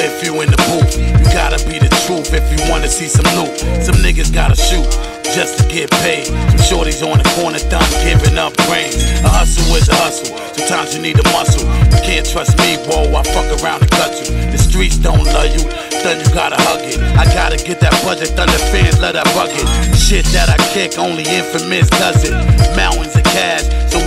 if you in the booth. You gotta be the truth if you wanna see some loot. Some niggas gotta shoot just to get paid. Some shorties on the corner done giving up brains. A hustle is a hustle. Sometimes you need a muscle. You can't trust me, whoa, I fuck around and cut you. The streets don't love you, then you gotta hug it. I gotta get that budget, thunder fans, let that bucket. Shit that I kick, only infamous does it. Mountains of cash, so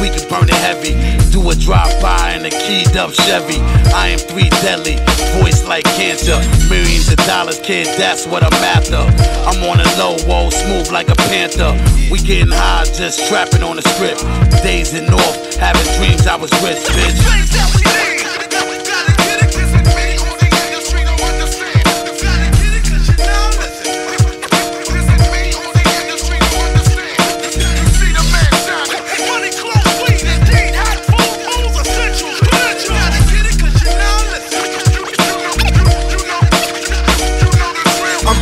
drive by in a keyed up Chevy. I am three deadly, voice like cancer. Millions of dollars, kid, that's what I'm after. I'm on a low, whoa, smooth like a panther. We getting high, just trapping on the strip. Days in North, having dreams I was rich, bitch.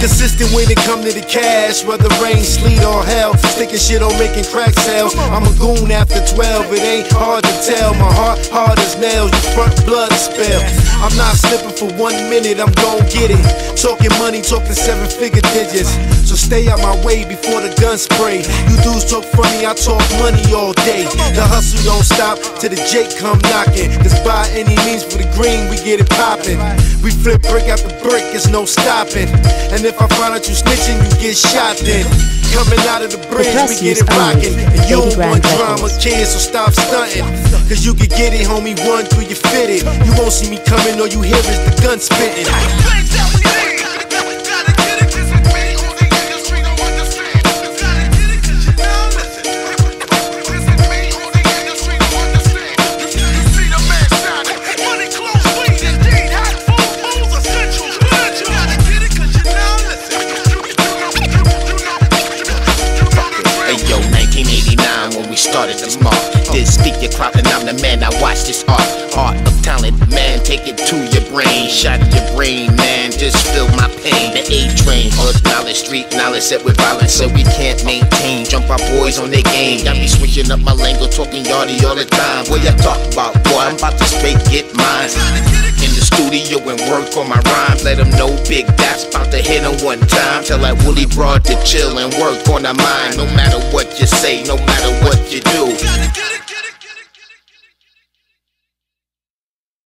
Consistent when it come to the cash, whether rain, sleet, or hell. Sticking shit on making crack sales. I'm a goon after 12, it ain't hard to tell. My heart hard as nails, your front blood spill. I'm not slipping for one minute, I'm gon' get it. Talking money, talking seven figure digits. So stay out my way before the gun spray. You dudes talk funny, I talk money all day. The hustle don't stop till the Jake come knocking. Cause by any means for the green, we get it poppin'. We flip brick after brick, it's no stopping. And if I find out you snitching, you get shot then. Coming out of the bridge, we get it rockin'. And you don't want drama, kids, so stop stunting. Cause you can get it, homie, one through you fit it. You won't see me coming, all you hear is the gun spitting. Started this. This speak your crop and I'm the man. I watch this art, art of talent, man. Take it to your brain, shot your brain, man. Just feel my pain. The A train, hood knowledge, street knowledge, set with violence, so we can't maintain. Jump our boys on their game. Got me switching up my lingo, talking yardy all the time. What you talk about, boy? I'm about to straight get mine. Studio and work on my rhymes. Let them know Big Daps about to hit 'em one time. Tell that Willie Broad to chill and work on her mind. No matter what you say, no matter what you do.